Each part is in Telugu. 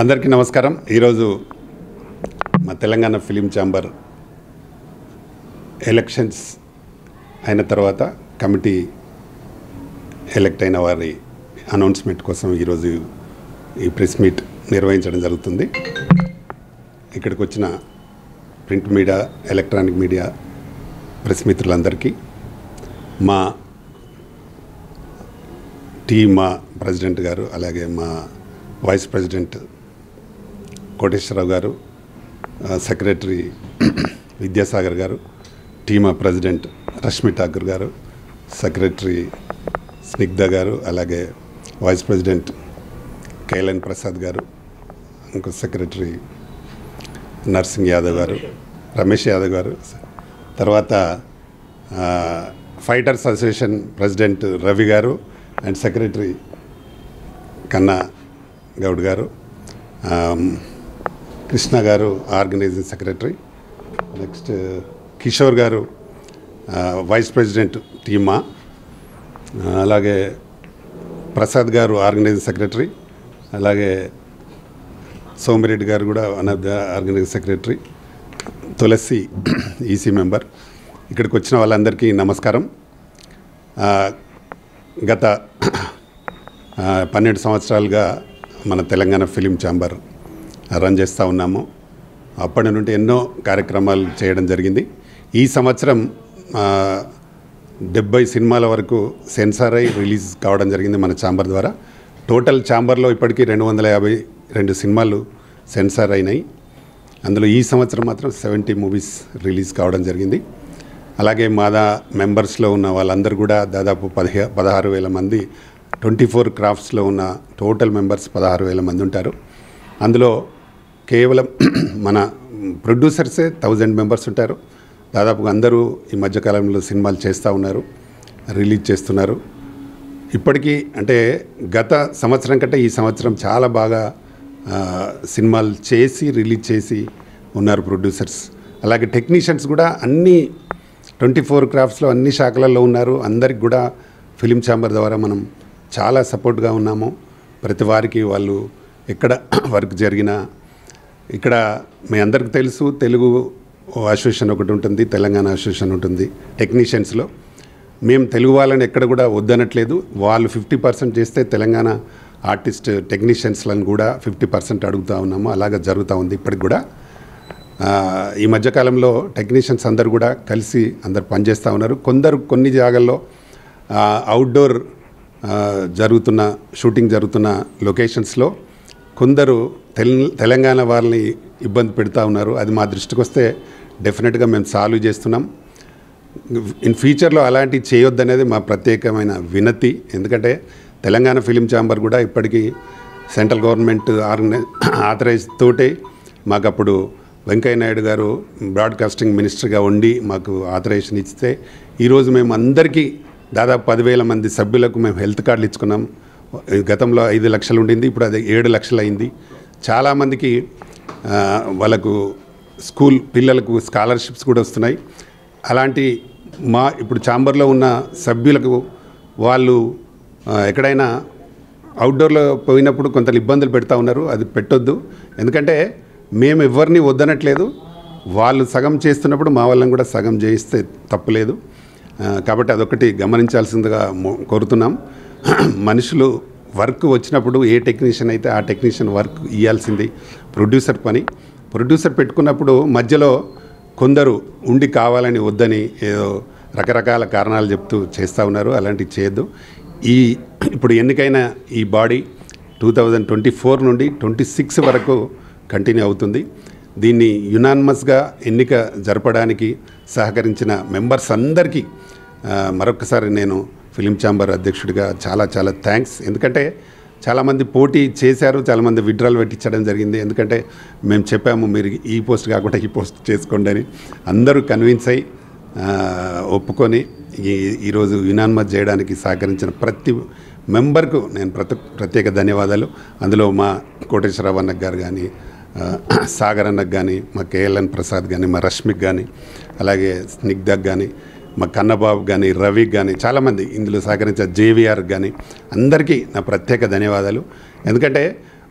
అందరికీ నమస్కారం. ఈరోజు మా తెలంగాణ ఫిలిం ఛాంబర్ ఎలక్షన్స్ అయిన తర్వాత కమిటీ ఎలక్ట్ అయిన వారి అనౌన్స్మెంట్ కోసం ఈరోజు ఈ ప్రెస్ మీట్ నిర్వహించడం జరుగుతుంది. ఇక్కడికి వచ్చిన print media electronic media press మిత్రులందరికీ మా టీ మా ప్రెసిడెంట్ గారు అలాగే మా వైస్ ప్రెసిడెంట్ కోటేశ్వరరావు గారు సెక్రటరీ విద్యాసాగర్ గారు టీమా ప్రెసిడెంట్ రష్మి ఠాకూర్ గారు సెక్రటరీ స్నిగ్ధ గారు అలాగే వైస్ ప్రెసిడెంట్ కైలన్ ప్రసాద్ గారు ఇంకో సెక్రటరీ నర్సింగ్ యాదవ్ గారు రమేష్ యాదవ్ గారు తర్వాత ఫైటర్స్ అసోసియేషన్ ప్రెసిడెంట్ రవి గారు అండ్ సెక్రటరీ కన్నా గౌడ్ గారు కృష్ణ గారు ఆర్గనైజింగ్ సెక్రటరీ. నెక్స్ట్ కిషోర్ గారు వైస్ ప్రెసిడెంట్ టీమా. అలాగే ప్రసాద్ గారు ఆర్గనైజింగ్ సెక్రటరీ. అలాగే సోమిరెడ్డి గారు కూడా one of the organizing secretary. Tulasi EC member. ఇక్కడికి వచ్చిన వాళ్ళందరికీ నమస్కారం. గత పన్నెండు సంవత్సరాలుగా మన తెలంగాణ ఫిలిం ఛాంబర్ రన్ చేస్తూ ఉన్నాము. అప్పటి నుండి ఎన్నో కార్యక్రమాలు చేయడం జరిగింది. ఈ సంవత్సరం డెబ్బై సినిమాల వరకు సెన్సార్ అయి రిలీజ్ కావడం జరిగింది మన ఛాంబర్ ద్వారా. టోటల్ ఛాంబర్లో ఇప్పటికీ రెండు వందల యాభై రెండు సినిమాలు సెన్సార్ అయినాయి. అందులో ఈ సంవత్సరం మాత్రం సెవెంటీ మూవీస్ రిలీజ్ కావడం జరిగింది. అలాగే మాదా మెంబర్స్లో ఉన్న వాళ్ళందరూ కూడా దాదాపు పదిహే పదహారు వేల మంది ట్వంటీ ఫోర్ క్రాఫ్ట్స్లో ఉన్న టోటల్ మెంబర్స్ పదహారు వేల మంది ఉంటారు. అందులో కేవలం మన ప్రొడ్యూసర్సే థౌజండ్ మెంబర్స్ ఉంటారు. దాదాపుగా అందరూ ఈ మధ్యకాలంలో సినిమాలు చేస్తూ ఉన్నారు రిలీజ్ చేస్తున్నారు. ఇప్పటికీ అంటే గత సంవత్సరం కంటే ఈ సంవత్సరం చాలా బాగా సినిమాలు చేసి రిలీజ్ చేసి ఉన్నారు ప్రొడ్యూసర్స్. అలాగే టెక్నీషియన్స్ కూడా అన్ని ట్వంటీ ఫోర్ క్రాఫ్ట్స్లో అన్ని శాఖలలో ఉన్నారు. అందరికి కూడా ఫిలిం ఛాంబర్ ద్వారా మనం చాలా సపోర్ట్గా ఉన్నాము. ప్రతి వారికి వాళ్ళు ఎక్కడ వర్క్ జరిగినా ఇక్కడ మీ అందరికి తెలుసు తెలుగు అసోసియేషన్ ఒకటి ఉంటుంది తెలంగాణ అసోసియేషన్ ఉంటుంది టెక్నీషియన్స్లో. మేము తెలుగు వాళ్ళని ఎక్కడ కూడా వద్దనట్లేదు. వాళ్ళు ఫిఫ్టీ పర్సెంట్ చేస్తే తెలంగాణ ఆర్టిస్ట్ టెక్నీషియన్స్లను కూడా ఫిఫ్టీ పర్సెంట్ అడుగుతూ ఉన్నాము. అలాగే జరుగుతూ ఉంది ఇప్పటికి కూడా. ఈ మధ్యకాలంలో టెక్నీషియన్స్ అందరు కూడా కలిసి అందరు పనిచేస్తూ ఉన్నారు. కొందరు కొన్ని జాగాల్లో అవుట్డోర్ జరుగుతున్న షూటింగ్ జరుగుతున్న లొకేషన్స్లో కొందరు తెలంగాణ వాళ్ళని ఇబ్బంది పెడతా ఉన్నారు. అది మా దృష్టికి వస్తే డెఫినెట్గా మేము సాల్వ్ చేస్తున్నాం. ఇన్ ఫ్యూచర్లో అలాంటివి చేయొద్దనేది మా ప్రత్యేకమైన వినతి. ఎందుకంటే తెలంగాణ ఫిలిం ఛాంబర్ కూడా ఇప్పటికీ సెంట్రల్ గవర్నమెంట్ ఆర్గనైజ్ ఆథరైజ్ తోటి మాకు అప్పుడు వెంకయ్య నాయుడు గారు బ్రాడ్కాస్టింగ్ మినిస్టర్గా ఉండి మాకు ఆథరైజేషన్ ఇస్తే ఈరోజు మేము అందరికీ దాదాపు పదివేల మంది సభ్యులకు మేము హెల్త్ కార్డులు ఇచ్చుకున్నాం. గతంలో ఐదు లక్షలు ఉండింది ఇప్పుడు అది ఏడు లక్షలు అయింది చాలామందికి వాళ్ళకు స్కూల్ పిల్లలకు స్కాలర్షిప్స్ కూడా వస్తున్నాయి. అలాంటి మా ఇప్పుడు ఛాంబర్లో ఉన్న సభ్యులకు వాళ్ళు ఎక్కడైనా అవుట్డోర్లో పోయినప్పుడు కొంత ఇబ్బందులు పెడతా ఉన్నారు అది పెట్టొద్దు. ఎందుకంటే మేము ఎవరిని వద్దనట్లేదు. వాళ్ళు సగం చేస్తున్నప్పుడు మా వాళ్ళని కూడా సగం చేయిస్తే తప్పులేదు. కాబట్టి అదొకటి గమనించాల్సిందిగా కోరుతున్నాం. మనుషులు వర్క్ వచ్చినప్పుడు ఏ టెక్నీషియన్ అయితే ఆ టెక్నీషియన్ వర్క్ ఇవ్వాల్సింది ప్రొడ్యూసర్ పని. ప్రొడ్యూసర్ పెట్టుకున్నప్పుడు మధ్యలో కొందరు ఉండి కావాలని వద్దని ఏదో రకరకాల కారణాలు చెప్తూ చేస్తూ ఉన్నారు. అలాంటివి చేయొద్దు. ఈ ఇప్పుడు ఎన్నికైన ఈ body two thousand twenty four నుండి ట్వంటీ సిక్స్ వరకు కంటిన్యూ అవుతుంది. దీన్ని యునానిమస్గా ఎన్నిక జరపడానికి సహకరించిన మెంబర్స్ అందరికీ మరొకసారి నేను ఫిలిం ఛాంబర్ అధ్యక్షుడిగా చాలా చాలా థ్యాంక్స్. ఎందుకంటే చాలామంది పోటీ చేశారు చాలామంది విడ్రాల్ పెట్టించడం జరిగింది. ఎందుకంటే మేము చెప్పాము మీరు ఈ పోస్ట్ కాకుండా ఈ పోస్ట్ చేసుకోండి అని అందరూ కన్విన్స్ అయ్యి ఒప్పుకొని ఈ ఈరోజు యునాన్మస్ చేయడానికి సహకరించిన ప్రతి మెంబర్కు నేను ప్రతి ప్రత్యేక ధన్యవాదాలు. అందులో మా కోటేశ్వరరావు అన్నకు గారు కానీ సాగర్ అన్నకు కానీ మా కేఎల్ఎన్ ప్రసాద్ కానీ మా రష్మిక్ కానీ అలాగే స్నిగ్ధకు కానీ మా కన్నబాబు కానీ రవి కానీ చాలామంది ఇందులో సహకరించిన జేవిఆర్ కానీ అందరికీ నా ప్రత్యేక ధన్యవాదాలు. ఎందుకంటే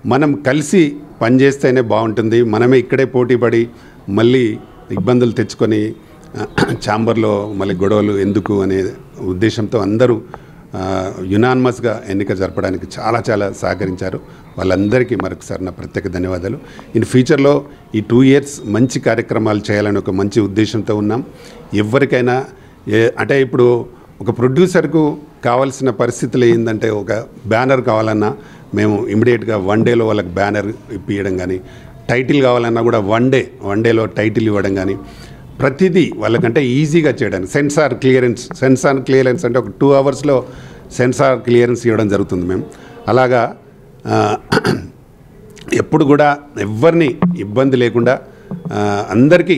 మనం కలిసి పని చేస్తేనే బాగుంటుంది. మనమే ఇక్కడే పోటీపడి మళ్ళీ ఇబ్బందులు తెచ్చుకొని ఛాంబర్లో మళ్ళీ గొడవలు ఎందుకు అనే ఉద్దేశంతో అందరూ యునాన్మస్గా ఎన్నిక జరపడానికి చాలా చాలా సహకరించారు. వాళ్ళందరికీ మరొకసారి నా ప్రత్యేక ధన్యవాదాలు. ఇన్ ఫ్యూచర్లో ఈ టూ ఇయర్స్ మంచి కార్యక్రమాలు చేయాలని ఒక మంచి ఉద్దేశంతో ఉన్నాం. ఎవరికైనా ఏ అంటే ఇప్పుడు ఒక ప్రొడ్యూసర్కు కావాల్సిన పరిస్థితులు ఏంటంటే ఒక బ్యానర్ కావాలన్నా మేము ఇమీడియట్గా వన్ డేలో వాళ్ళకి బ్యానర్ ఇప్పియడం కానీ టైటిల్ కావాలన్నా కూడా వన్ డే వన్ డేలో టైటిల్ ఇవ్వడం కానీ ప్రతిదీ వాళ్ళకంటే ఈజీగా చేయడానికి సెన్సార్ క్లియరెన్స్ సెన్సార్ క్లియరెన్స్ అంటే ఒక టూ అవర్స్లో సెన్సార్ క్లియరెన్స్ ఇవ్వడం జరుగుతుంది మేము అలాగా ఎప్పుడు కూడా ఎవరిని ఇబ్బంది లేకుండా అందరికీ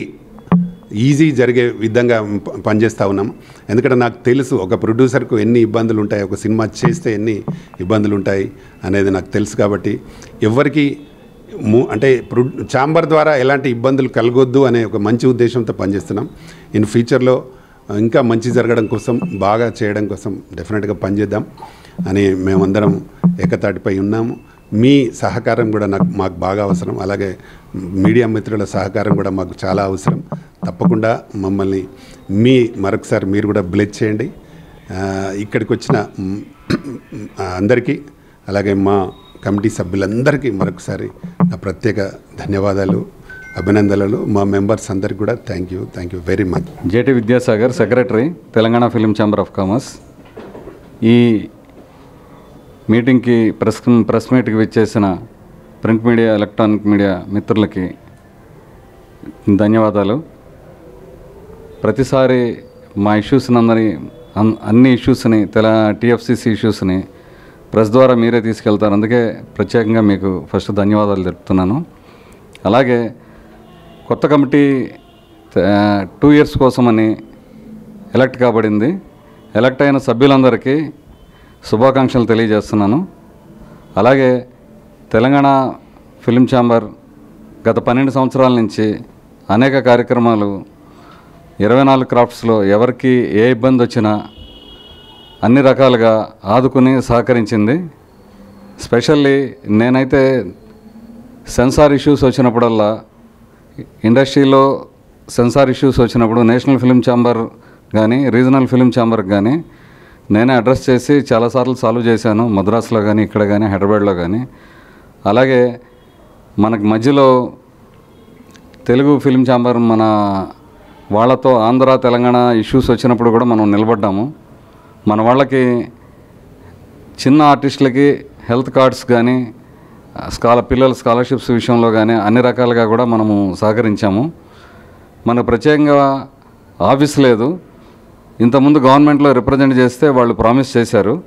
ఈజీ జరిగే విధంగా పనిచేస్తూ ఉన్నాం. ఎందుకంటే నాకు తెలుసు ఒక ప్రొడ్యూసర్కు ఎన్ని ఇబ్బందులు ఉంటాయి ఒక సినిమా చేస్తే ఎన్ని ఇబ్బందులు ఉంటాయి అనేది నాకు తెలుసు కాబట్టి ఎవరికి మూ అంటే ప్రొ ఛాంబర్ ద్వారా ఎలాంటి ఇబ్బందులు కలగొద్దు అనే ఒక మంచి ఉద్దేశంతో పనిచేస్తున్నాం. ఇన్ ఫ్యూచర్లో ఇంకా మంచి జరగడం కోసం బాగా చేయడం కోసం డెఫినెట్గా పనిచేద్దాం అని మేమందరం ఏకతాటిపై ఉన్నాము. మీ సహకారం కూడా నాకు మాకు బాగా అవసరం. అలాగే మీడియా మిత్రుల సహకారం కూడా మాకు చాలా అవసరం. తప్పకుండా మమ్మల్ని మీ మరొకసారి మీరు కూడా బ్లెచ్ చేయండి. ఇక్కడికి వచ్చిన అందరికీ అలాగే మా కమిటీ సభ్యులందరికీ మరొకసారి నా ప్రత్యేక ధన్యవాదాలు అభినందనలు. మా మెంబర్స్ అందరికీ కూడా thank you thank you very much. JT Vidyasagar secretary Telangana film chamber of commerce. ఈ మీటింగ్కి ప్రెస్ ప్రెస్ మీట్కి విచ్చేసిన ప్రింట్ మీడియా ఎలక్ట్రానిక్ మీడియా మిత్రులకి ధన్యవాదాలు. ప్రతిసారి మా ఇష్యూస్ని అందరి అన్- అన్ని ఇష్యూస్ని తెల టీఎఫ్సిసి ఇష్యూస్ని ప్రెస్ ద్వారా మీరే తీసుకెళ్తారు. అందుకే ప్రత్యేకంగా మీకు ఫస్ట్ ధన్యవాదాలు తెలుపుతున్నాను. అలాగే కొత్త కమిటీ టూ ఇయర్స్ కోసమని ఎలక్ట్ కాబడింది. ఎలక్ట్ అయిన సభ్యులందరికీ శుభాకాంక్షలు తెలియజేస్తున్నాను. అలాగే తెలంగాణ ఫిలిం ఛాంబర్ గత పన్నెండు సంవత్సరాల నుంచి అనేక కార్యక్రమాలు ఇరవై నాలుగు క్రాఫ్ట్స్లో ఎవరికి ఏ ఇబ్బంది వచ్చినా అన్ని రకాలుగా ఆదుకుని సహకరించింది. స్పెషల్లీ నేనైతే సెన్సార్ ఇష్యూస్ వచ్చినప్పుడల్లా ఇండస్ట్రీలో సెన్సార్ ఇష్యూస్ వచ్చినప్పుడు నేషనల్ ఫిలిం ఛాంబర్ కానీ రీజనల్ ఫిలిం ఛాంబర్కి కానీ నేనే అడ్రస్ చేసి చాలాసార్లు సాల్వ్ చేశాను మద్రాసులో కానీ ఇక్కడ కానీ హైదరాబాద్లో కానీ అలాగే మనకు మధ్యలో తెలుగు ఫిలిం ఛాంబర్ మన వాళ్ళతో ఆంధ్ర తెలంగాణ ఇష్యూస్ వచ్చినప్పుడు కూడా మనం నిలబడ్డాము. మన వాళ్ళకి చిన్న ఆర్టిస్టులకి హెల్త్ కార్డ్స్ కానీ స్కాల పిల్లల స్కాలర్షిప్స్ విషయంలో కానీ అన్ని రకాలుగా కూడా మనము సహకరించాము. మనకు ప్రత్యేకంగా ఆఫీస్ లేదు. ఇంతకుముందు గవర్నమెంట్లో రిప్రజెంట్ చేస్తే వాళ్ళు ప్రామిస్ చేశారు.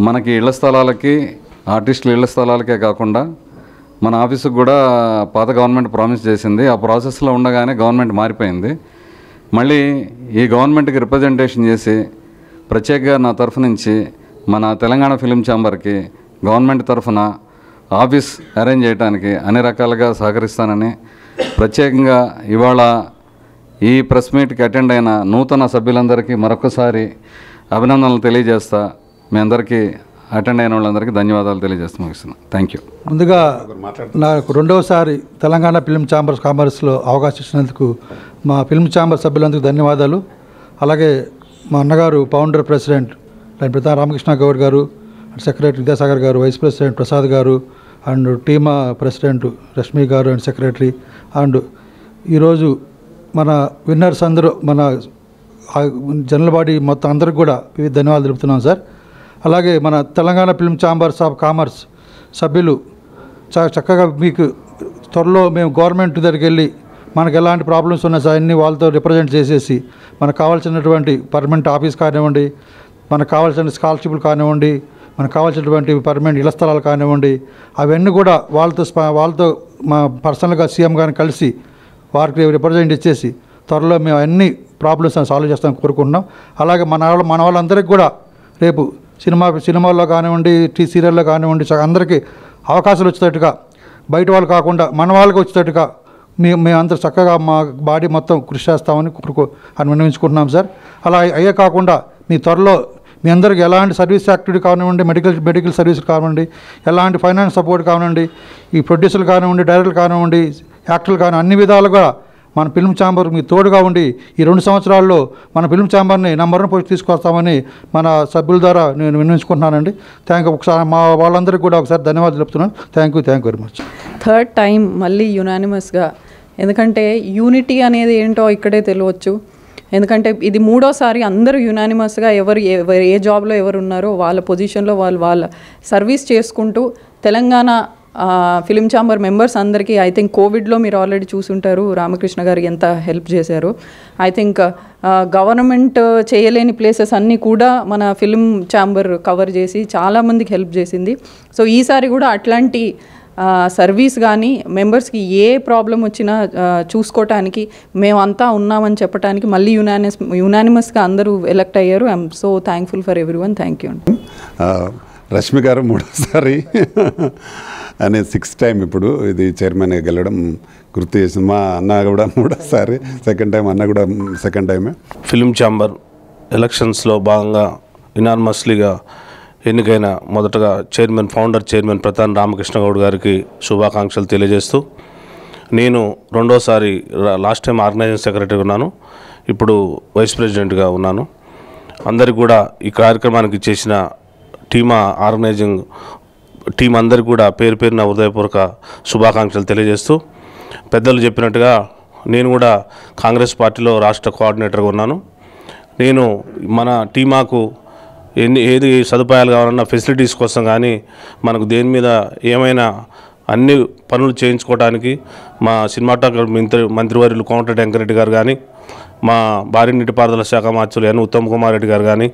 మనకి ఇళ్ళ స్థలాలకి ఆర్టిస్టుల ఇళ్ళ స్థలాలకే కాకుండా మన ఆఫీసుకు కూడా పాత గవర్నమెంట్ ప్రామిస్ చేసింది. ఆ ప్రాసెస్లో ఉండగానే గవర్నమెంట్ మారిపోయింది. మళ్ళీ ఈ గవర్నమెంట్కి రిప్రజెంటేషన్ చేసి ప్రత్యేకంగా నా తరఫు నుంచి మన తెలంగాణ ఫిలిం ఛాంబర్కి గవర్నమెంట్ తరఫున ఆఫీస్ అరేంజ్ చేయడానికి అన్ని రకాలుగా సహకరిస్తానని ప్రత్యేకంగా ఇవాళ ఈ ప్రెస్ మీట్కి అటెండ్ అయిన నూతన సభ్యులందరికీ మరొకసారి అభినందనలు తెలియజేస్తా. మీ అందరికీ అటెండ్ అయిన వాళ్ళందరికీ ధన్యవాదాలు తెలియజేస్తూ ముగిస్తున్నాను థ్యాంక్ యూ ముందుగా నాకు రెండవసారి తెలంగాణ ఫిల్మ్ ఛాంబర్ కామర్స్లో అవకాశం ఇచ్చినందుకు మా ఫిల్మ్ ఛాంబర్ సభ్యులందరికీ ధన్యవాదాలు. అలాగే మా అన్నగారు ఫౌండర్ ప్రెసిడెంట్ లైన్ ప్రధాన రామకృష్ణ గౌడ్ గారు అండ్ సెక్రటరీ విద్యాసాగర్ గారు వైస్ ప్రెసిడెంట్ ప్రసాద్ గారు అండ్ టీమా ప్రెసిడెంట్ రష్మి గారు అండ్ సెక్రటరీ అండ్ ఈరోజు మన విన్నర్స్ అందరూ మన జనరల్ బాడీ మొత్తం అందరికి కూడా వివిధ ధన్యవాదాలు తెలుపుతున్నాం సార్. అలాగే మన Telangana film chambers of commerce సభ్యులు చాలా చక్కగా మీకు త్వరలో మేము గవర్నమెంట్ దగ్గరికి వెళ్ళి మనకు ఎలాంటి ప్రాబ్లమ్స్ ఉన్నా సార్ అన్నీ వాళ్ళతో రిప్రజెంట్ చేసేసి మనకు కావాల్సినటువంటి పర్మనెంట్ ఆఫీస్ కానివ్వండి మనకు కావాల్సిన స్కాలర్షిప్లు కానివ్వండి మనకు కావాల్సినటువంటి పర్మనెంట్ ఇళ్ళ స్థలాలు కానివ్వండి అవన్నీ కూడా వాళ్ళతో వాళ్ళతో మా పర్సనల్గా సీఎం గారిని కలిసి వారికి రిప్రజెంట్ ఇచ్చేసి త్వరలో మేము అన్ని ప్రాబ్లమ్స్ సాల్వ్ చేస్తాం కోరుకుంటున్నాం. అలాగే మన వాళ్ళ మన వాళ్ళందరికీ కూడా రేపు సినిమా సినిమాల్లో కానివ్వండి టీ సీరియల్లో కానివ్వండి అందరికీ అవకాశాలు వచ్చేటట్టుగా బయట వాళ్ళు కాకుండా మన వాళ్ళకి వచ్చేటట్టుగా మేము మేమందరూ చక్కగా మా బాడీ మొత్తం కృషి చేస్తామని కోరుకో అని విన్నవించుకుంటున్నాం సార్. అలా అయ్యే కాకుండా మీ త్వరలో మీ అందరికి ఎలాంటి సర్వీస్ యాక్టివిటీ కానివ్వండి మెడికల్ మెడికల్ సర్వీస్ కానివ్వండి ఎలాంటి ఫైనాన్స్ సపోర్ట్ కానివ్వండి ఈ ప్రొడ్యూసర్లు కానివ్వండి డైరెక్టర్లు కానివ్వండి యాక్టర్లు అన్ని విధాలుగా మన ఫిల్మ్ ఛాంబర్ మీకు తోడుగా ఉండి ఈ రెండు సంవత్సరాల్లో మన ఫిల్మ్ ఛాంబర్ని నంబర్ను పోయి తీసుకొస్తామని మన సభ్యుల ద్వారా నేను వినియోగించుకుంటున్నానండి థ్యాంక్ యూ ఒకసారి మా వాళ్ళందరికీ కూడా ఒకసారి ధన్యవాదాలు చెప్తున్నాను thank you thank very much third time మళ్ళీ యునానిమస్గా ఎందుకంటే యూనిటీ అనేది ఏంటో ఇక్కడే తెలియవచ్చు. ఎందుకంటే ఇది మూడోసారి అందరూ యునానిమస్గా ఎవరు ఎవరు ఏ జాబ్లో ఎవరు ఉన్నారో వాళ్ళ పొజిషన్లో వాళ్ళు వాళ్ళ సర్వీస్ చేసుకుంటూ తెలంగాణ ఫిలిం ఛాంబర్ మెంబర్స్ అందరికీ ఐ థింక్ కోవిడ్లో మీరు ఆల్రెడీ చూసుంటారు రామకృష్ణ గారు ఎంత హెల్ప్ చేశారు. ఐ థింక్ గవర్నమెంట్ చేయలేని ప్లేసెస్ అన్నీ కూడా మన ఫిలిం ఛాంబర్ కవర్ చేసి చాలామందికి హెల్ప్ చేసింది. సో ఈసారి కూడా అట్లాంటి సర్వీస్ కానీ మెంబర్స్కి ఏ ప్రాబ్లం వచ్చినా చూసుకోవటానికి మేమంతా ఉన్నామని చెప్పడానికి మళ్ళీ యునానిమస్ యునానిమస్గా అందరూ ఎలక్ట్ అయ్యారు. I'm so thankful for everyone thank you అండి రష్మి గారు మూడోసారి. అనే సిక్స్త్ టైం ఇప్పుడు ఇది చైర్మన్గా గెలవడం గుర్తు చేసింది. మా అన్న కూడా మూడోసారి సెకండ్ టైం అన్న కూడా సెకండ్ టైమే ఫిలిం ఛాంబర్ ఎలక్షన్స్లో భాగంగా ఇనార్మస్లీగా ఎన్నికైన మొదటగా chairman founder chairman Pradhan Ramakrishna Goud గారికి శుభాకాంక్షలు తెలియజేస్తూ నేను రెండోసారి లాస్ట్ టైం ఆర్గనైజింగ్ సెక్రటరీగా ఉన్నాను. ఇప్పుడు వైస్ ప్రెసిడెంట్గా ఉన్నాను. అందరికి కూడా ఈ కార్యక్రమానికి చేసిన టీమా ఆర్గనైజింగ్ టీం అందరికి కూడా పేరు పేరున హృదయపూర్వక శుభాకాంక్షలు తెలియజేస్తూ పెద్దలు చెప్పినట్టుగా నేను కూడా కాంగ్రెస్ పార్టీలో రాష్ట్ర కోఆర్డినేటర్గా ఉన్నాను. నేను మన టీమాకు ఎన్ని ఏది సదుపాయాలు కావాలన్నా ఫెసిలిటీస్ కోసం కానీ మనకు దేని మీద ఏమైనా అన్ని పనులు చేయించుకోవడానికి మా సినిమాటోగ్రఫీ మంత్రి మంత్రివర్యులు కోమటిరెడ్డి వెంకరెడ్డి గారు కానీ మా భారీ నీటిపారుదల శాఖ మంత్రులు ఎన్ ఉత్తమ్ కుమార్ రెడ్డి గారు కానీ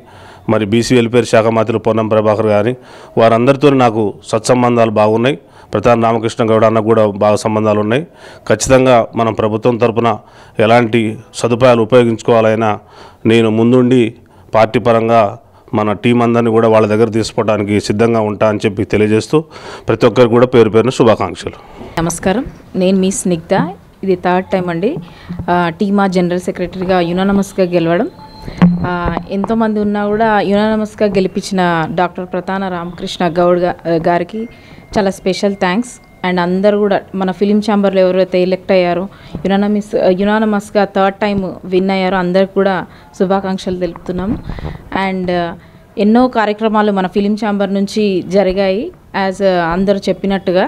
మరి బీసీ వెల్ఫేర్ శాఖ మంత్రులు పొన్నం ప్రభాకర్ గారి వారందరితో నాకు సత్సంబంధాలు బాగున్నాయి. ప్రధాని రామకృష్ణ గౌడ్ అన్న కూడా బాగా సంబంధాలు ఉన్నాయి. ఖచ్చితంగా మనం ప్రభుత్వం తరపున ఎలాంటి సదుపాయాలు ఉపయోగించుకోవాలైనా నేను ముందుండి పార్టీ పరంగా మన టీం అందరినీ కూడా వాళ్ళ దగ్గర తీసుకోవడానికి సిద్ధంగా ఉంటా అని చెప్పి తెలియజేస్తూ ప్రతి ఒక్కరికి కూడా పేరు పేరున శుభాకాంక్షలు. నమస్కారం. నేను మీ స్నిగ్ధ. ఇది థర్డ్ టైం అండి. టీమా జనరల్ సెక్రటరీగా యునానమస్గా గెలవడం. ఎంతోమంది ఉన్నా కూడా యునానమస్గా గెలిపించిన డాక్టర్ ప్రతాన రామకృష్ణ గౌడ్ గారికి చాలా స్పెషల్ థ్యాంక్స్. అండ్ అందరు కూడా మన ఫిలిం ఛాంబర్లో ఎవరైతే ఎలెక్ట్ అయ్యారో యునానమిస్ యునానమస్గా థర్డ్ టైం విన్ అయ్యారో అందరికి కూడా శుభాకాంక్షలు తెలుపుతున్నాము. అండ్ ఎన్నో కార్యక్రమాలు మన ఫిలిం ఛాంబర్ నుంచి జరిగాయి యాజ్ అందరూ చెప్పినట్టుగా.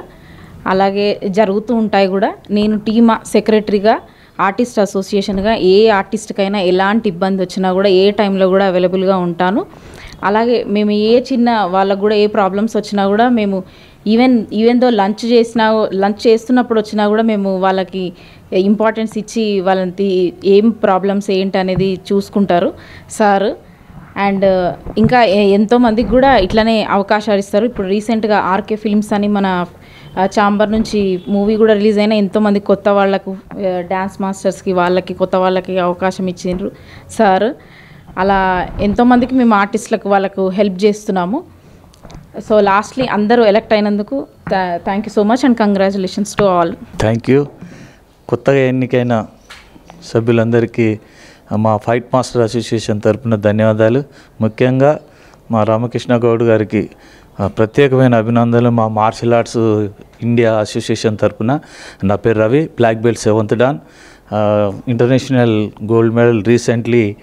అలాగే జరుగుతూ ఉంటాయి కూడా. నేను టీమా సెక్రటరీగా ఆర్టిస్ట్ అసోసియేషన్గా ఏ ఆర్టిస్ట్కైనా ఎలాంటి ఇబ్బంది వచ్చినా కూడా ఏ టైంలో కూడా అవైలబుల్గా ఉంటాను. అలాగే మేము ఏ చిన్న వాళ్ళకు కూడా ఏ ప్రాబ్లమ్స్ వచ్చినా కూడా మేము ఈవెన్ ఈవెన్ దో లంచ్ చేసినా లంచ్ చేస్తున్నప్పుడు వచ్చినా కూడా మేము వాళ్ళకి ఇంపార్టెన్స్ ఇచ్చి వాళ్ళని తీ- ఏం ప్రాబ్లమ్స్ ఏంటి అనేది చూసుకుంటారు సార్. అండ్ ఇంకా ఎంతోమందికి ఎంతో మందికి కూడా ఇట్లానే అవకాశాలు ఇస్తారు. ఇప్పుడు రీసెంట్గా ఆర్కే ఫిల్మ్స్ అని మన చాంబర్ నుంచి మూవీ కూడా రిలీజ్ అయిన ఎంతోమంది కొత్త వాళ్ళకు డ్యాన్స్ మాస్టర్స్కి వాళ్ళకి కొత్త వాళ్ళకి అవకాశం ఇచ్చిండ్రు సార్. అలా ఎంతోమందికి మేము ఆర్టిస్టులకు వాళ్ళకు హెల్ప్ చేస్తున్నాము. సో లాస్ట్లీ అందరూ ఎలక్ట్ అయినందుకు thank you so much and congratulations to all. Thank you. కొత్తగా ఎన్నికైన సభ్యులందరికీ మా ఫైట్ మాస్టర్ అసోసియేషన్ తరపున ధన్యవాదాలు. ముఖ్యంగా మా రామకృష్ణ గౌడ్ గారికి ప్రత్యేకమైన అభినందనలు మా మార్షల్ ఆర్ట్స్ ఇండియా అసోసియేషన్ తరపున. నా పేరు Ravi black belt seventh dan. International gold medal recently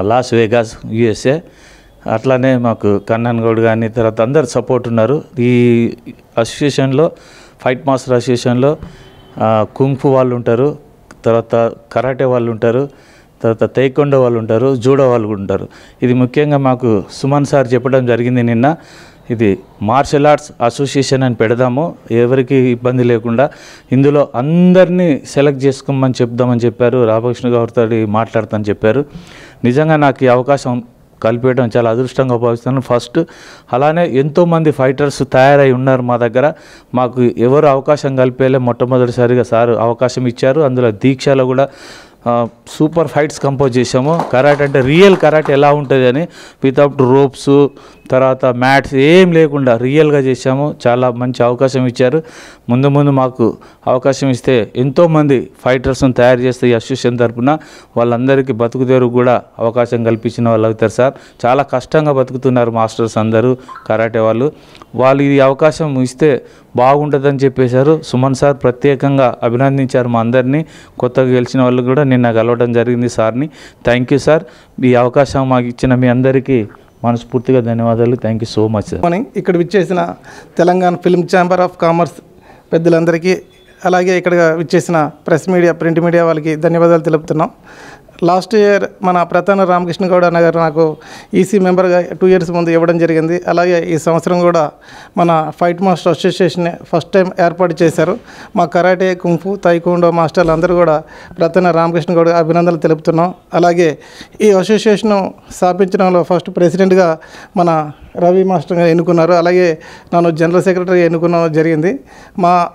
Las Vegas USA. అట్లానే మాకు కన్నన్ గౌడ్ కానీ తర్వాత అందరు సపోర్ట్ ఉన్నారు. ఈ అసోసియేషన్లో ఫైట్ మాస్టర్ అసోసియేషన్లో కుంఫు కుంగ్ఫు వాళ్ళు ఉంటారు తర్వాత కరాటే వాళ్ళు ఉంటారు తర్వాత తైకొండ వాళ్ళు ఉంటారు జూడో వాళ్ళు కూడా ఉంటారు. ఇది ముఖ్యంగా మాకు సుమన్ సార్ చెప్పడం జరిగింది నిన్న. ఇది మార్షల్ ఆర్ట్స్ అసోసియేషన్ అని పెడదాము. ఎవరికి ఇబ్బంది లేకుండా ఇందులో అందరినీ సెలెక్ట్ చేసుకోమని చెప్దామని చెప్పారు. రామకృష్ణ గౌడ్తో మాట్లాడతామని చెప్పారు. నిజంగా నాకు ఈ అవకాశం కలిపేయడం చాలా అదృష్టంగా భావిస్తున్నాను. ఫస్ట్ అలానే ఎంతోమంది ఫైటర్స్ తయారై ఉన్నారు మా దగ్గర. మాకు ఎవరు అవకాశం కలిపేలే మొట్టమొదటిసారిగా సార్ అవకాశం ఇచ్చారు. అందులో దీక్షలో కూడా సూపర్ ఫైట్స్ కంపోజ్ చేసాము కరాటే అంటే రియల్ కరాటే ఎలా ఉంటుంది అని వితౌట్ రోప్స్ తర్వాత మ్యాట్స్ ఏం లేకుండా రియల్గా చేశాము. చాలా మంచి అవకాశం ఇచ్చారు. ముందు ముందు మాకు అవకాశం ఇస్తే ఎంతోమంది ఫైటర్స్ని తయారు చేస్తే ఈ అసోసియేషన్ తరఫున వాళ్ళందరికీ బతుకుదేరు కూడా అవకాశం కల్పించిన వాళ్ళు అవుతారు సార్. చాలా కష్టంగా బతుకుతున్నారు మాస్టర్స్ అందరూ కరాటే వాళ్ళు. వాళ్ళు ఈ అవకాశం ఇస్తే బాగుంటుందని చెప్పేశారు. సుమన్ సార్ ప్రత్యేకంగా అభినందించారు మా అందరినీ. కొత్తగా గెలిచిన వాళ్ళు కూడా నిన్న కలవడం జరిగింది సార్ని. థ్యాంక్ యూ సార్ ఈ అవకాశం మాకు ఇచ్చిన మీ అందరికీ మనస్ఫూర్తిగా ధన్యవాదాలు. Thank you so much sir morning ఇక్కడ విచ్చేసిన Telangana film chamber of commerce పెద్దలందరికీ అలాగే ఇక్కడ విచ్చేసిన ప్రెస్ మీడియా ప్రింట్ మీడియా వాళ్ళకి ధన్యవాదాలు తెలుపుతున్నాం. లాస్ట్ ఇయర్ మన ప్రధాన రామకృష్ణ గౌడ అన్న గారు నాకు ఈసీ మెంబర్గా టూ ఇయర్స్ ముందు ఇవ్వడం జరిగింది. అలాగే ఈ సంవత్సరం కూడా మన fight master association first time ఏర్పాటు చేశారు. మా కరాటే కుంఫు తైకుండో మాస్టర్లు అందరూ కూడా ప్రధాన రామకృష్ణ గౌడ్ అభినందనలు తెలుపుతున్నాం. అలాగే ఈ అసోసియేషన్ స్థాపించడంలో ఫస్ట్ ప్రెసిడెంట్గా మన రవి మాస్టర్ ఎన్నుకున్నారు. అలాగే నన్ను జనరల్ సెక్రటరీ ఎన్నుకున్న జరిగింది. మా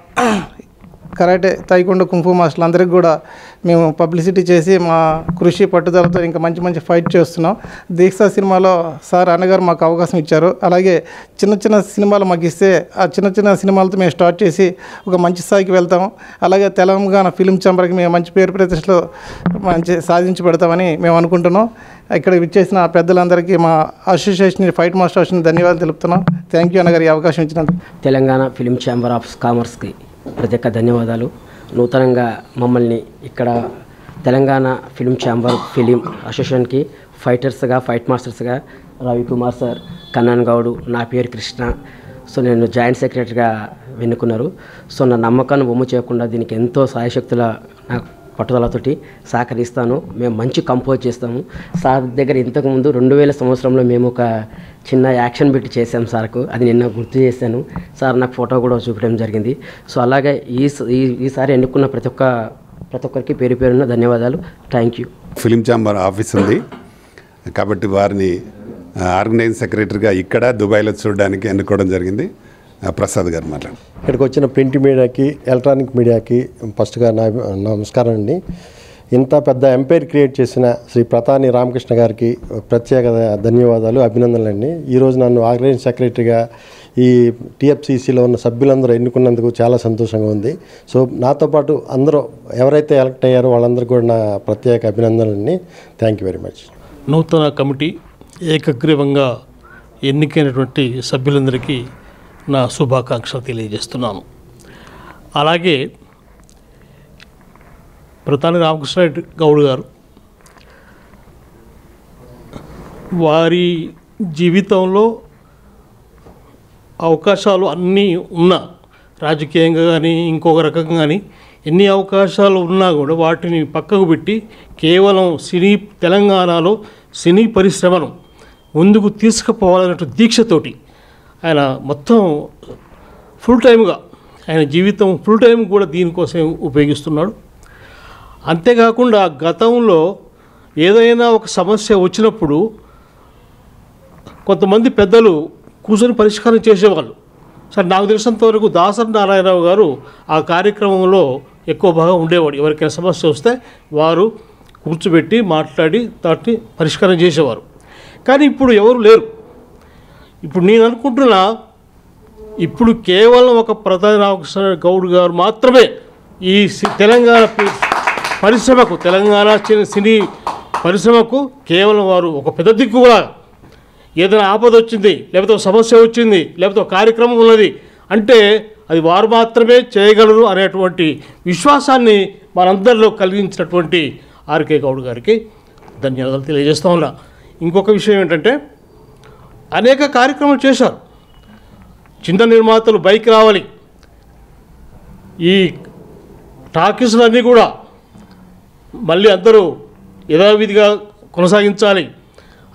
కరాటే తైకొండ కుంఫు మాస్టర్లు అందరికి కూడా మేము పబ్లిసిటీ చేసి మా కృషి పట్టుదలతో ఇంకా మంచి మంచి ఫైట్ చేస్తున్నాం. దీక్ష సినిమాలో సార్ అన్నగారు మాకు అవకాశం ఇచ్చారు. అలాగే చిన్న చిన్న సినిమాలు మాకు ఇస్తే ఆ చిన్న చిన్న సినిమాలతో మేము స్టార్ట్ చేసి ఒక మంచి స్థాయికి వెళ్తాం. అలాగే తెలంగాణ ఫిలిం ఛాంబర్కి మేము మంచి పేరు ప్రతిష్టలు మంచి సాధించి పెడతామని మేము అనుకుంటున్నాం. ఇక్కడ విచ్చేసిన పెద్దలందరికీ మా అసోసియేషన్ ఫైట్ మాస్టర్ అసోసియేషన్ ధన్యవాదాలు తెలుపుతున్నాం. థ్యాంక్ యూ అన్నగారు ఈ అవకాశం ఇచ్చినందుకు. తెలంగాణ ఫిలిం ఛాంబర్ ఆఫ్ కామర్స్కి ప్రత్యేక ధన్యవాదాలు. నూతనంగా మమ్మల్ని ఇక్కడ తెలంగాణ ఫిలిం ఛాంబర్ ఫిలిం అసోసియేషన్కి ఫైటర్స్గా ఫైట్ మాస్టర్స్గా రవికుమార్ సార్ కన్నన్ గౌడు నా పేరు కృష్ణ. సో నేను జాయింట్ సెక్రటరీగా వెన్నుకున్నారు. సో నా నమ్మకాన్ని బొమ్మ చేయకుండా దీనికి ఎంతో సాయశక్తుల నాకు పట్టుదలతోటి సహకరిస్తాను. మేము మంచి కంపోజ్ చేస్తాము. సార్ దగ్గర ఇంతకుముందు రెండు వేల సంవత్సరంలో మేము ఒక చిన్న యాక్షన్ పెట్టి చేసాం సార్కు. అది నిన్న గుర్తు చేశాను. సార్ నాకు ఫోటో కూడా చూపడం జరిగింది. సో అలాగే ఈ ఈ- ఈసారి ఎన్నుకున్న ప్రతి ఒక్క ప్రతి ఒక్కరికి పేరు పేరున్న ధన్యవాదాలు. Thank you. Film chamber office ఉంది. కాబట్టి వారిని ఆర్గనైజింగ్ సెక్రటరీగా ఇక్కడ దుబాయ్లో చూడడానికి ఎన్నుకోవడం జరిగింది. ప్రసాద్ గారు మాట్లాడు. ఇక్కడికి వచ్చిన ప్రింట్ మీడియాకి ఎలక్ట్రానిక్ మీడియాకి ఫస్ట్గా నా నమస్కారం అండి. ఇంత పెద్ద ఎంపైర్ క్రియేట్ చేసిన శ్రీ ప్రతాని రామకృష్ణ గారికి ప్రత్యేక ధన్యవాదాలు అభినందనలు అండి ఈరోజు నన్ను ఆర్గనైజింగ్ సెక్రటరీగా ఈ టీఎఫ్సిసిలో ఉన్న సభ్యులందరూ ఎన్నుకున్నందుకు చాలా సంతోషంగా ఉంది. సో నాతో పాటు అందరూ ఎవరైతే ఎలక్ట్ అయ్యారో వాళ్ళందరికీ కూడా నా ప్రత్యేక అభినందనలు అండి థ్యాంక్ యూ వెరీ మచ్ నూతన కమిటీ ఏకగ్రీవంగా ఎన్నికైనటువంటి సభ్యులందరికీ నా శుభాకాంక్షలు తెలియజేస్తున్నాను. అలాగే ప్రధాని రామకృష్ణ గౌడ్ గారు వారి జీవితంలో అవకాశాలు అన్నీ ఉన్నా రాజకీయంగా కానీ ఇంకొక రకంగా కానీ ఎన్ని అవకాశాలు ఉన్నా కూడా వాటిని పక్కకు పెట్టి కేవలం సినీ తెలంగాణలో సినీ పరిశ్రమను ముందుకు తీసుకుపోవాలన్నట్టు దీక్షతోటి ఆయన మొత్తం ఫుల్ టైమ్గా ఆయన జీవితం ఫుల్ టైం కూడా దీనికోసం ఉపయోగిస్తున్నాడు. అంతేకాకుండా గతంలో ఏదైనా ఒక సమస్య వచ్చినప్పుడు కొంతమంది పెద్దలు కూర్చొని పరిష్కారం చేసేవాళ్ళు. సరే నాకు తెలిసినంత వరకు దాసరి నారాయణరావు గారు ఆ కార్యక్రమంలో ఎక్కువ భాగం ఉండేవాడు. ఎవరికైనా సమస్య వస్తే వారు కూర్చోబెట్టి మాట్లాడి దాన్ని పరిష్కారం చేసేవారు. కానీ ఇప్పుడు ఎవరు లేరు. ఇప్పుడు నేను అనుకుంటున్నా ఇప్పుడు కేవలం ఒక ప్రధాన ఆఫీసర్ గౌడ్ గారు మాత్రమే ఈ సి- తెలంగాణ పరిశ్రమకు తెలంగాణ సినీ పరిశ్రమకు కేవలం వారు ఒక పెద్ద దిక్కు కూడా ఏదైనా ఆపద వచ్చింది లేకపోతే ఒక సమస్య వచ్చింది లేకపోతే ఒక కార్యక్రమం ఉన్నది అంటే అది వారు మాత్రమే చేయగలరు అనేటువంటి విశ్వాసాన్ని మనందరిలో కలిగించినటువంటి ఆర్కే గౌడ్ గారికి ధన్యవాదాలు తెలియజేస్తా ఉన్నా. ఇంకొక విషయం ఏంటంటే అనేక కార్యక్రమాలు చేశారు. చిన్న నిర్మాతలు బైక్ రావాలి. ఈ టాకీసులన్నీ కూడా మళ్ళీ అందరూ యథావిధిగా కొనసాగించాలి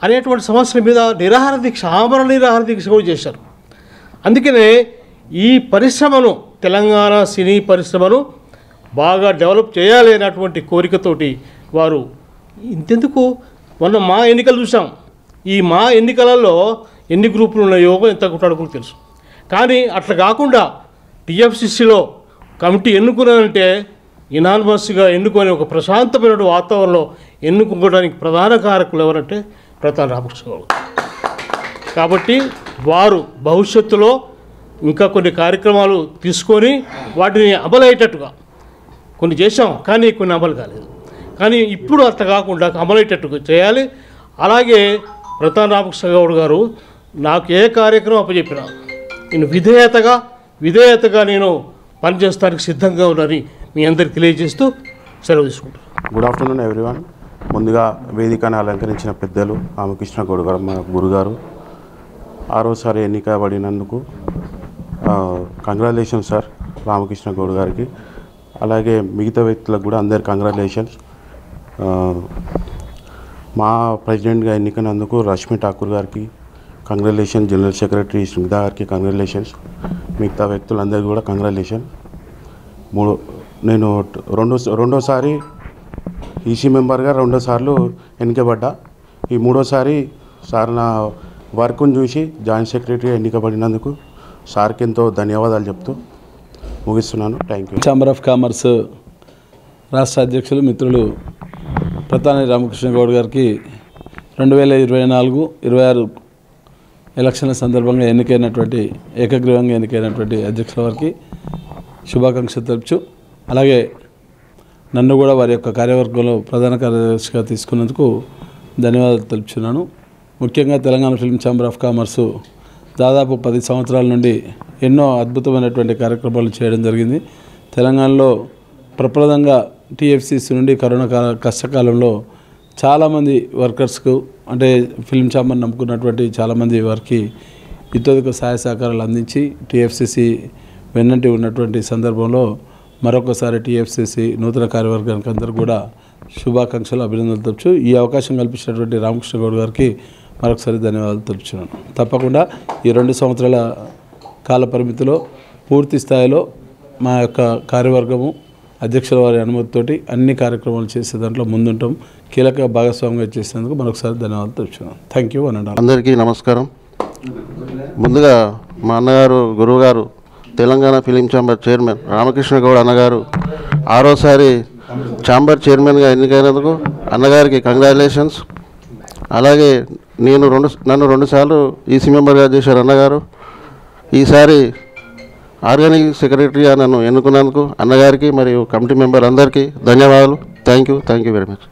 అనేటువంటి సమస్యల మీద నిరాహార దీక్ష ఆమరణ నిరాహార దీక్ష కూడా చేశారు. అందుకనే ఈ పరిశ్రమను తెలంగాణ సినీ పరిశ్రమను బాగా డెవలప్ చేయాలి అనేటువంటి కోరికతోటి వారు ఇంతెందుకు? మొన్న మా ఎన్నికలు చూసాం ఈ మా ఎన్నికలలో ఎన్ని గ్రూపులు ఉన్నాయో ఎంత కొట్టాడుకుని తెలుసు. కానీ అట్లా కాకుండా టీఎఫ్సిసిలో కమిటీ ఎన్నుకున్నారంటే ఇనానమస్గా ఎన్నుకొని ఒక ప్రశాంతమైన వాతావరణంలో ఎన్నుకోవడానికి ప్రధాన కారకులు ఎవరంటే ప్రధాన రామకృష్ణ గౌడ్ కాబట్టి వారు భవిష్యత్తులో ఇంకా కొన్ని కార్యక్రమాలు తీసుకొని వాటిని అమలయ్యేటట్టుగా కొన్ని చేశాం కానీ కొన్ని అమలు కాలేదు. కానీ ఇప్పుడు అంత కాకుండా అమలయ్యేటట్టుగా చేయాలి. అలాగే ప్రధాన రామకృష్ణ గౌడ్ గారు నాకు ఏ కార్యక్రమం అప్పచెప్పినా నేను విధేయతగా విధేయతగా నేను పనిచేస్తానికి సిద్ధంగా ఉన్నానని మీ అందరికి తెలియజేస్తూ సెలవు తీసుకుంటాను గుడ్ ఆఫ్టర్నూన్ ఎవ్రీవన్ ముందుగా వేదికను అలంకరించిన పెద్దలు రామకృష్ణ గౌడ్ గారు మా గురుగారు. ఆరోసారి ఎన్నికబడినందుకు కంగ్రాలేషన్ సార్ రామకృష్ణ గౌడ్ గారికి. అలాగే మిగతా వ్యక్తులకు కూడా అందరు కంగ్రాచులేషన్స్ మా ప్రెసిడెంట్గా ఎన్నికైనందుకు రష్మి ఠాకూర్ గారికి కంగ్రాలేషన్ జనరల్ సెక్రటరీ స్మితా గారికి కంగ్రాలేషన్స్ మిగతా వ్యక్తులందరికీ కూడా కంగ్రాలేషన్ మూడు నేను రెండో రెండోసారి ఈసీ మెంబర్గా రెండోసార్లు ఎన్నికబడ్డా. ఈ మూడోసారి సార్ నా వర్క్ను చూసి జాయింట్ సెక్రటరీ ఎన్నికబడినందుకు సార్కి ఎంతో ధన్యవాదాలు చెప్తూ ముగిస్తున్నాను. Thank you chamber of commerce రాష్ట్ర అధ్యక్షులు మిత్రులు ప్రతాని రామకృష్ణ గౌడ్ గారికి రెండు వేల ఇరవై నాలుగు ఇరవై ఆరు ఎలక్షన్ల సందర్భంగా ఎన్నికైనటువంటి ఏకగ్రీవంగా ఎన్నికైనటువంటి అధ్యక్షుల వారికి శుభాకాంక్షలు తెలుపుచు అలాగే నన్ను కూడా వారి యొక్క కార్యవర్గంలో ప్రధాన కార్యదర్శిగా తీసుకున్నందుకు ధన్యవాదాలు తెలుపుచున్నాను. ముఖ్యంగా Telangana film chamber of commerce దాదాపు పది సంవత్సరాల నుండి ఎన్నో అద్భుతమైనటువంటి కార్యక్రమాలు చేయడం జరిగింది. తెలంగాణలో ప్రప్రదంగా టీఎఫ్సిసి నుండి కరోనా కాల కష్టకాలంలో చాలామంది వర్కర్స్కు అంటే ఫిల్మ్ ఛాంబర్ నమ్ముకున్నటువంటి చాలామంది వారికి ఇతోదిక సహాయ సహకారాలు అందించి టీఎఫ్సిసి వెన్నంటి ఉన్నటువంటి సందర్భంలో మరొకసారి టీఎఫ్సిసి నూతన కార్యవర్గానికి అందరూ కూడా శుభాకాంక్షలు అభినందనలు తెలుపుచు ఈ అవకాశం కల్పించినటువంటి రామకృష్ణ గౌడ్ గారికి మరొకసారి ధన్యవాదాలు తెలుపుతున్నాను తప్పకుండా ఈ రెండు సంవత్సరాల కాల పరిమితిలో పూర్తి స్థాయిలో మా యొక్క కార్యవర్గము అధ్యక్షుల వారి అనుమతితోటి అన్ని కార్యక్రమాలు చేసే దాంట్లో ముందుంటాం. కీలక భాగస్వామిగా చేసేందుకు మరొకసారి ధన్యవాదాలు తెలుపుతున్నాను థ్యాంక్ యూ అని అందరికీ నమస్కారం. ముందుగా మా అన్నగారు గురువుగారు Telangana film chamber chairman Ramakrishna Goud అన్నగారు ఆరోసారి ఛాంబర్ చైర్మన్గా ఎన్నికైనందుకు అన్నగారికి కంగ్రాచులేషన్స్. అలాగే నేను రెండు నన్ను రెండుసార్లు ఈసీ మెంబర్గా చేశారు అన్నగారు. ఈసారి ఆర్గానిక్ సెక్రటరీగా నన్ను ఎన్నుకున్నందుకు అన్నగారికి మరియు కమిటీ మెంబర్ అందరికీ ధన్యవాదాలు. Thank you thank you very much.